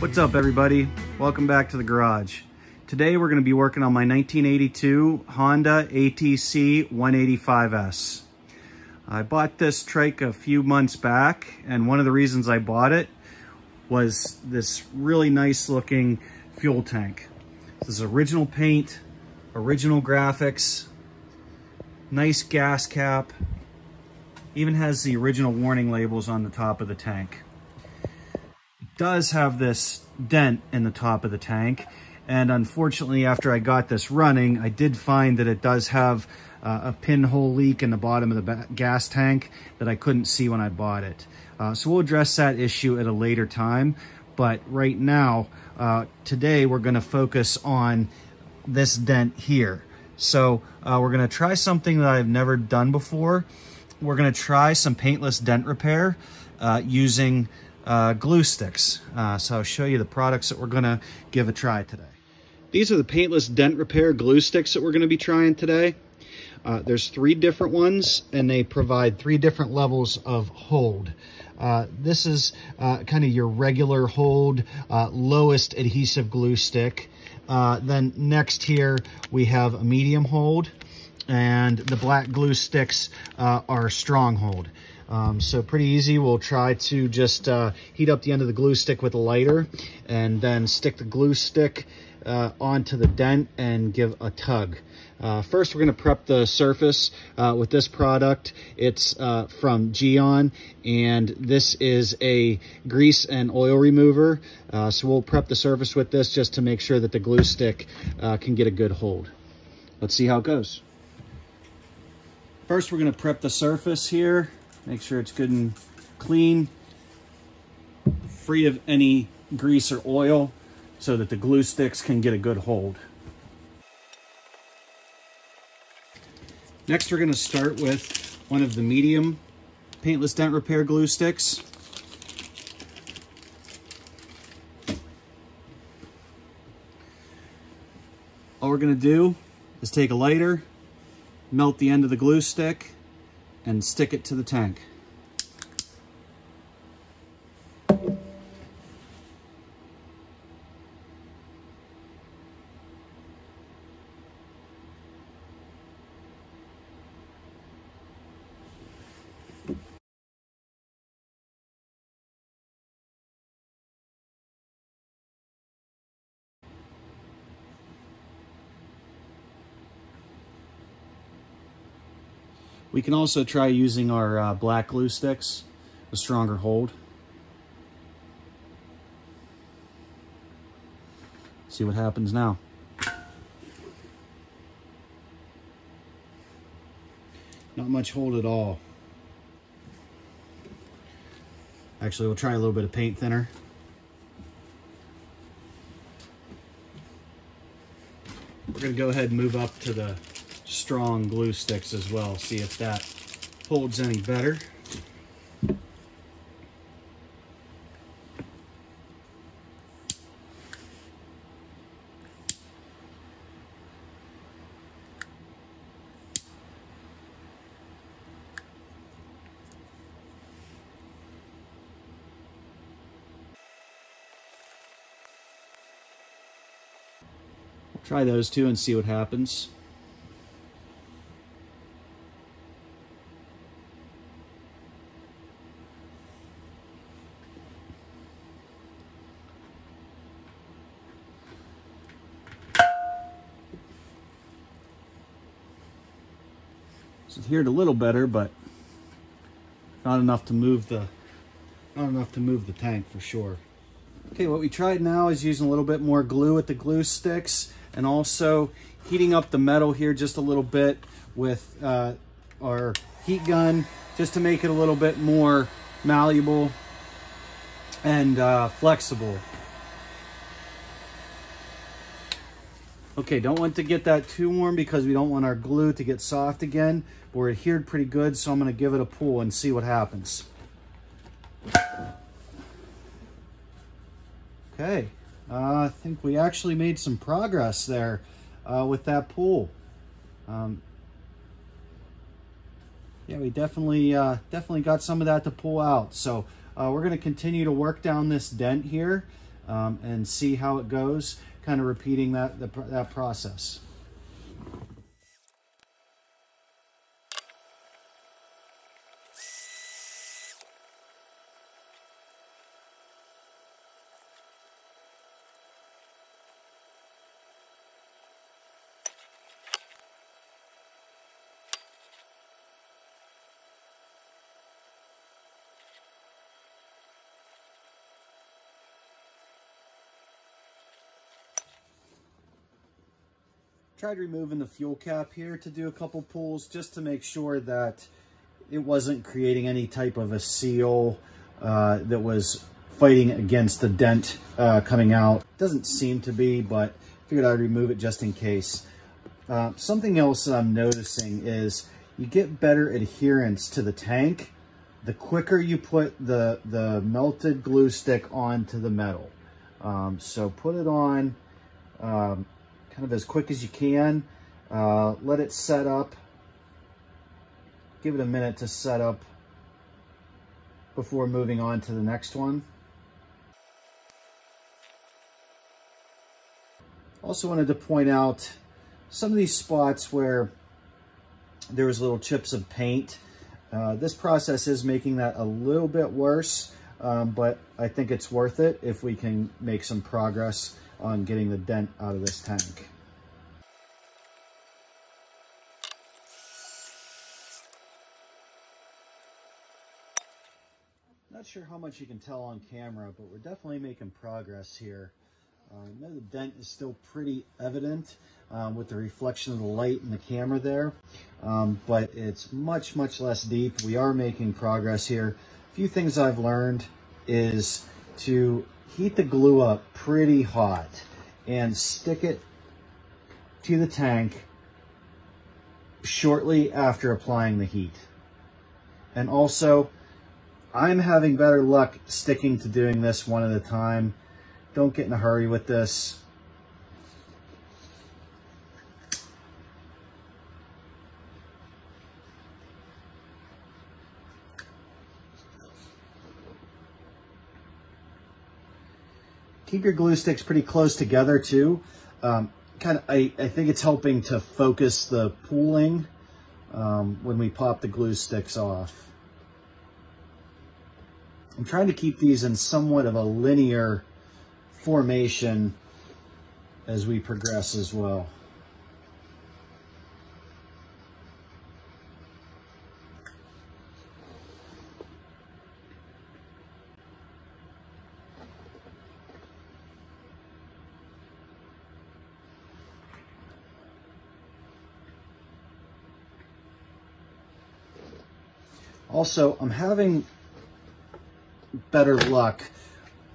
What's up everybody? Welcome back to the garage. Today we're going to be working on my 1982 Honda ATC 185S. I bought this trike a few months back and one of the reasons I bought it was this really nice looking fuel tank. This is original paint, original graphics, nice gas cap, even has the original warning labels on the top of the tank does have this dent in the top of the tank. And unfortunately, after I got this running, I did find that it does have uh, a pinhole leak in the bottom of the gas tank that I couldn't see when I bought it. Uh, so we'll address that issue at a later time. But right now, uh, today we're gonna focus on this dent here. So uh, we're gonna try something that I've never done before. We're gonna try some paintless dent repair uh, using uh, glue sticks. Uh, so I'll show you the products that we're gonna give a try today. These are the paintless dent repair glue sticks that we're gonna be trying today. Uh, there's three different ones and they provide three different levels of hold. Uh, this is uh, kind of your regular hold, uh, lowest adhesive glue stick. then next here we have a medium hold and the black glue sticks are strong hold. Um, so pretty easy. We'll try to just uh, heat up the end of the glue stick with a lighter and then stick the glue stick uh, onto the dent and give a tug. Uh, first, we're going to prep the surface uh, with this product. It's uh, from Gyeon, and this is a grease and oil remover. Uh, so we'll prep the surface with this just to make sure that the glue stick can get a good hold. Let's see how it goes. First, we're going to prep the surface here. Make sure it's good and clean, free of any grease or oil so that the glue sticks can get a good hold. Next, we're going to start with one of the medium paintless dent repair glue sticks. All we're going to do is take a lighter, melt the end of the glue stick, and stick it to the tank. We can also try using our uh, black glue sticks, a stronger hold. See what happens now. Not much hold at all. Actually, we'll try a little bit of paint thinner. We're gonna go ahead and move up to the strong glue sticks as well. See if that holds any better. try those two and see what happens. It's adhered a little better, but not enough to move the not enough to move the tank for sure. Okay, what we tried now is using a little bit more glue with the glue sticks and also heating up the metal here just a little bit with uh, our heat gun just to make it a little bit more malleable and uh, flexible. Okay, don't want to get that too warm because we don't want our glue to get soft again. But we're adhered pretty good, so I'm gonna give it a pull and see what happens. Okay, uh, I think we actually made some progress there uh, with that pull. Um, yeah, we definitely uh, definitely got some of that to pull out. So uh, we're gonna continue to work down this dent here. um, and see how it goes, kind of repeating that, the, that process. Tried removing the fuel cap here to do a couple pulls just to make sure that it wasn't creating any type of a seal uh, that was fighting against the dent uh, coming out. Doesn't seem to be, but figured I'd remove it just in case. Uh, something else that I'm noticing is you get better adherence to the tank the quicker you put the, the melted glue stick onto the metal. Um, so put it on um, kind of as quick as you can. Uh, let it set up. Give it a minute to set up before moving on to the next one. Also wanted to point out some of these spots where there was little chips of paint. Uh, this process is making that a little bit worse, um, but I think it's worth it if we can make some progress on getting the dent out of this tank. Not sure how much you can tell on camera, but we're definitely making progress here. Uh, I know the dent is still pretty evident um, with the reflection of the light in the camera there, um, but it's much, much less deep. We are making progress here. A few things I've learned is to heat the glue up pretty hot and stick it to the tank shortly after applying the heat. And also, I'm having better luck sticking to doing this one at a time. Don't get in a hurry with this. Keep your glue sticks pretty close together too. Um, kind of, I, I think it's helping to focus the pooling um, when we pop the glue sticks off. I'm trying to keep these in somewhat of a linear formation as we progress as well. Also, I'm having better luck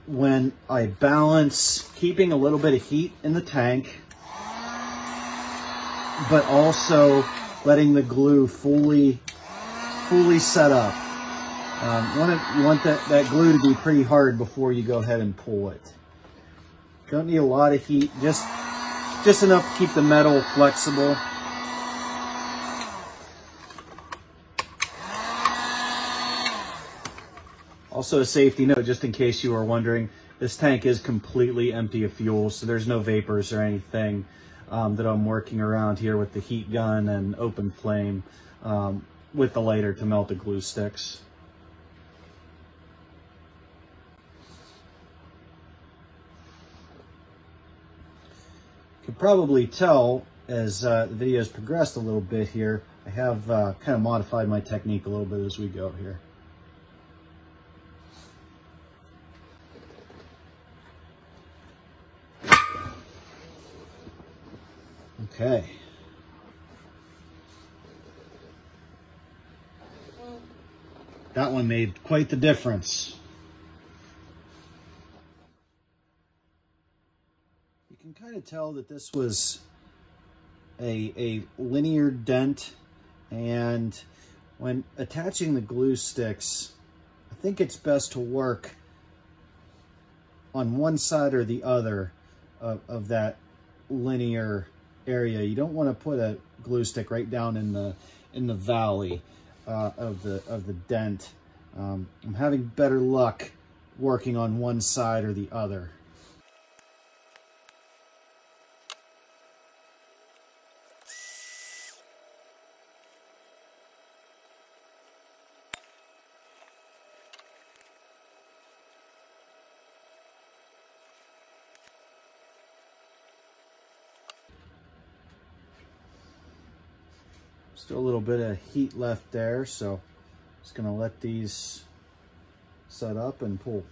when I balance keeping a little bit of heat in the tank, but also letting the glue fully, fully set up. Um, want it, you want that, that glue to be pretty hard before you go ahead and pull it. Don't need a lot of heat, just, just enough to keep the metal flexible. Also a safety note, just in case you are wondering, this tank is completely empty of fuel, so there's no vapors or anything um, that I'm working around here with the heat gun and open flame um, with the lighter to melt the glue sticks. You can probably tell as uh, the video has progressed a little bit here, I have uh, kind of modified my technique a little bit as we go here. Okay. That one made quite the difference. You can kind of tell that this was a, a linear dent and when attaching the glue sticks, I think it's best to work on one side or the other of, of that linear area. You don't want to put a glue stick right down in the in the valley uh, of the of the dent. Um, I'm having better luck working on one side or the other. Still a little bit of heat left there, so just gonna let these set up and pull.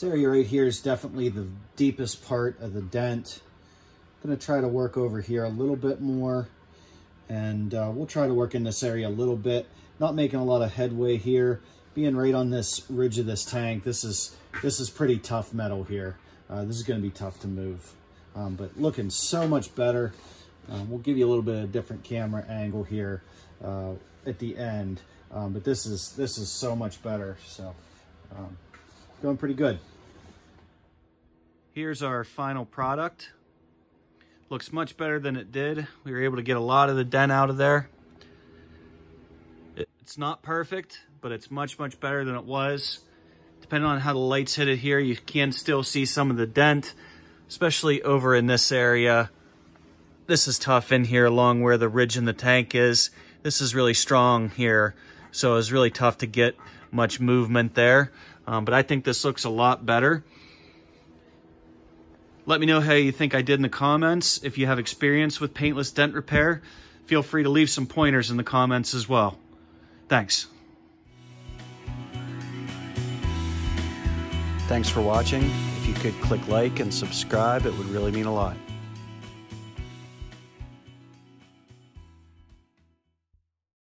This area right here is definitely the deepest part of the dent. I'm gonna try to work over here a little bit more and uh, we'll try to work in this area a little bit. Not making a lot of headway here. Being right on this ridge of this tank, this is this is pretty tough metal here. Uh, this is gonna be tough to move, um, but looking so much better. Um, we'll give you a little bit of different camera angle here uh, at the end, um, but this is this is so much better. So um, going pretty good. Here's our final product. Looks much better than it did. We were able to get a lot of the dent out of there. It's not perfect, but it's much, much better than it was. Depending on how the lights hit it here, you can still see some of the dent, especially over in this area. This is tough in here along where the ridge in the tank is. This is really strong here, so it's really tough to get much movement there. Um, but I think this looks a lot better. Let me know how you think I did in the comments. If you have experience with paintless dent repair, feel free to leave some pointers in the comments as well. Thanks. Thanks for watching. If you could click like and subscribe, it would really mean a lot.